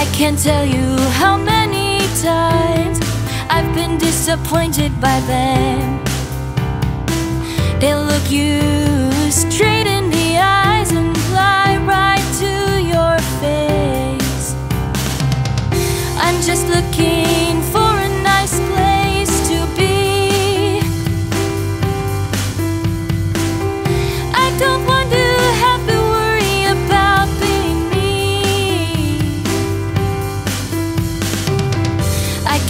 I can't tell you how many times I've been disappointed by them. They look you straight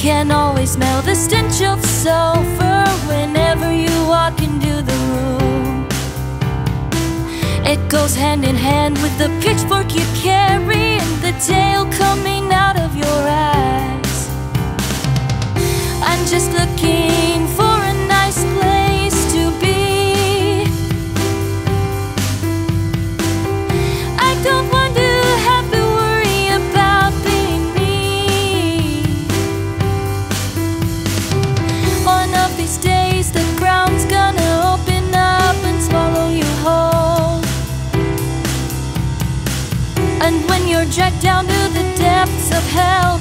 can always smell the stench of sulfur whenever you walk into the room. It goes hand in hand with the pitchfork you carry and the tail coming out of your eyes. I'm just looking And when you're dragged down to the depths of hell,